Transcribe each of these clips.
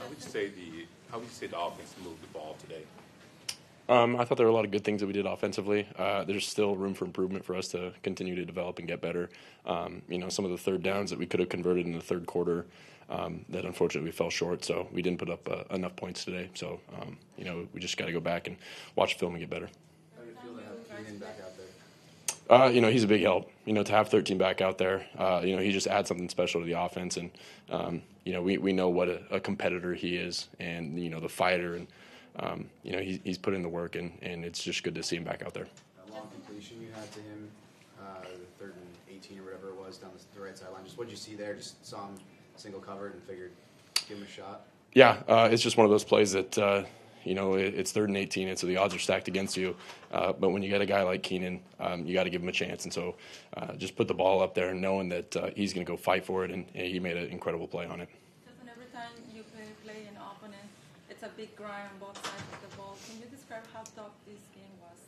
How would you say the how would you say the offense moved the ball today? Um, I thought there were a lot of good things that we did offensively. Uh, there's still room for improvement for us to continue to develop and get better. Um, you know, some of the third downs that we could have converted in the third quarter um, that unfortunately we fell short. So we didn't put up uh, enough points today. So um, you know, we just got to go back and watch film and get better. How do you feel to have Keenan back out there? Uh, you know, he's a big help. You know, to have 13 back out there, uh, you know, he just adds something special to the offense. And, um, you know, we, we know what a, a, competitor he is and, you know, the fighter. And, um, you know, he, he's put in the work, and, and it's just good to see him back out there. That long completion you had to him, uh, the third and 18 or whatever it was down the, the right sideline. Just what did you see there? Just saw him single covered and figured give him a shot? Yeah, uh, it's just one of those plays that uh, you know, it, it's third and 18, and so the odds are stacked against you. Uh, but when you get a guy like Keenan, um, you got to give him a chance. And so uh, just put the ball up there knowing that uh, he's going to go fight for it, and, and, he made an incredible play on it. Every time you play, play an opponent, it's a big grind on both sides of the ball. Can you describe how tough this game was?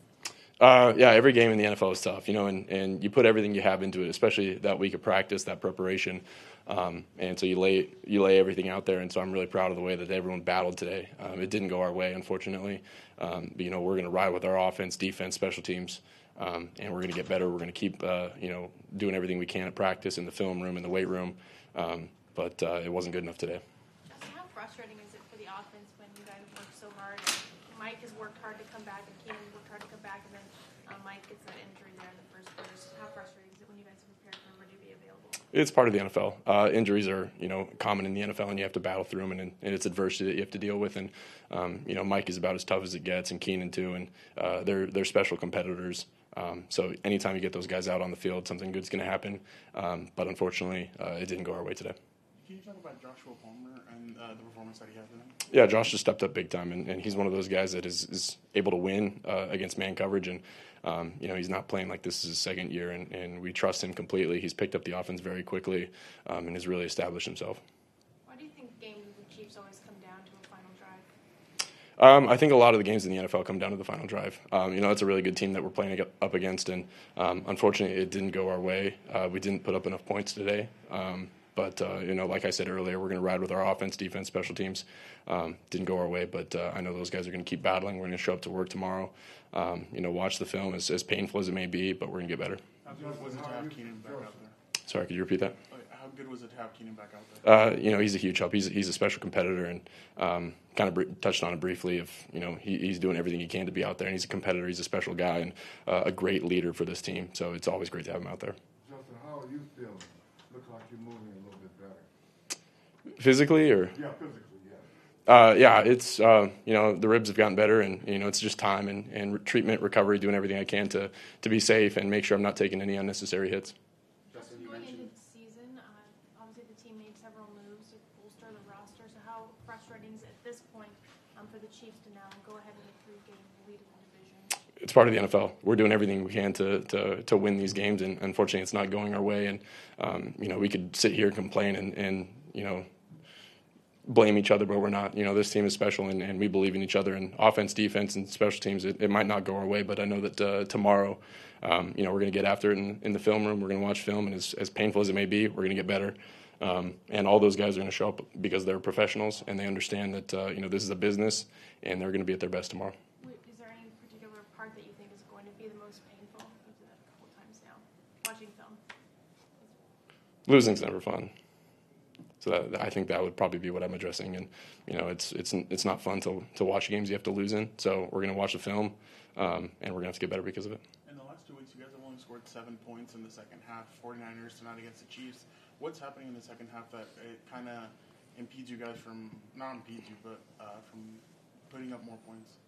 Uh, yeah, every game in the NFL is tough, you know, and, and you put everything you have into it, especially that week of practice, that preparation, um, and so you lay you lay everything out there. And so I'm really proud of the way that everyone battled today. Um, it didn't go our way, unfortunately, um, but you know we're going to ride with our offense, defense, special teams, um, and we're going to get better. We're going to keep uh, you know doing everything we can at practice in the film room, in the weight room, um, but uh, it wasn't good enough today. how frustrating is it for the offense when you guys work so hard? Mike has worked hard to come back, and Keenan worked hard to come back, and then uh, Mike gets that injury there in the first quarter. So how frustrating is it when you guys are prepared for him to be available? It's part of the NFL. Uh, injuries are, you know, common in the NFL, and you have to battle through them, and, and it's adversity that you have to deal with. And um, you know, Mike is about as tough as it gets, and Keenan too, and uh, they're they're special competitors. Um, so anytime you get those guys out on the field, something good's going to happen. Um, but unfortunately, uh, it didn't go our way today. Can you talk about Joshua Palmer and uh, the performance that he had today? Yeah, Josh just stepped up big time, and, and he's one of those guys that is, is able to win uh, against man coverage. And um, you know, he's not playing like this is his second year, and, and we trust him completely. He's picked up the offense very quickly um, and has really established himself. Why do you think games with the Chiefs always come down to a final drive? Um, I think a lot of the games in the NFL come down to the final drive. Um, you know, it's a really good team that we're playing up against, and um, unfortunately, it didn't go our way. Uh, we didn't put up enough points today. But uh, you know, like I said earlier, we're going to ride with our offense, defense, special teams. Um, didn't go our way, but uh, I know those guys are going to keep battling. We're going to show up to work tomorrow. Um, you know, watch the film as, as painful as it may be, but we're going to get better. How good was it to have Keenan back out there? Sorry, could you repeat that? How good was it to have Keenan back out there? Uh, you know, he's a huge help. He's he's a special competitor, and um, kind of br- touched on it briefly. Of you know, he, he's doing everything he can to be out there, and he's a competitor. He's a special guy and uh, a great leader for this team. So it's always great to have him out there. Justin, how are you feeling? Look like you're moving a little bit better. Physically, or Yeah, physically, yeah. Uh, yeah, it's uh, you know the ribs have gotten better, and you know it's just time and, and re- treatment, recovery, doing everything I can to to be safe and make sure I'm not taking any unnecessary hits. Justin, you Going into the season, uh, obviously the team made several moves to bolster the roster. So how frustrating is it at this point um, for the Chiefs to now go ahead with a three-game lead in the division? It's part of the NFL. We're doing everything we can to to, to win these games, and unfortunately, it's not going our way. And um, you know, we could sit here and complain and, and you know blame each other, but we're not. You know, this team is special, and, and we believe in each other. And offense, defense, and special teams, it, it might not go our way, but I know that uh, tomorrow, um, you know, we're going to get after it in, in the film room. We're going to watch film, and as, as painful as it may be, we're going to get better. Um, and all those guys are going to show up because they're professionals and they understand that uh, you know this is a business, and they're going to be at their best tomorrow. Wait, Is there any particular part that you think is going to be the most painful? We've done that a couple times now, watching film. Losing's never fun. So that, I think that would probably be what I'm addressing. And you know, it's it's it's not fun to to watch games you have to lose in. So we're going to watch the film, um, and we're going to have to get better because of it. In the last two weeks, you guys have only scored seven points in the second half. 49ers tonight against the Chiefs. What's happening in the second half that it kind of impedes you guys from not impedes you, but uh, from putting up more points?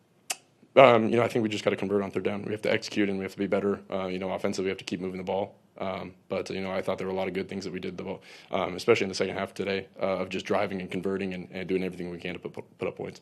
Um, you know, I think we just got to convert on third down. We have to execute and we have to be better. Uh, you know, offensively, we have to keep moving the ball. Um, but you know, I thought there were a lot of good things that we did, um, especially in the second half today, uh, of just driving and converting and, and doing everything we can to put, put up points.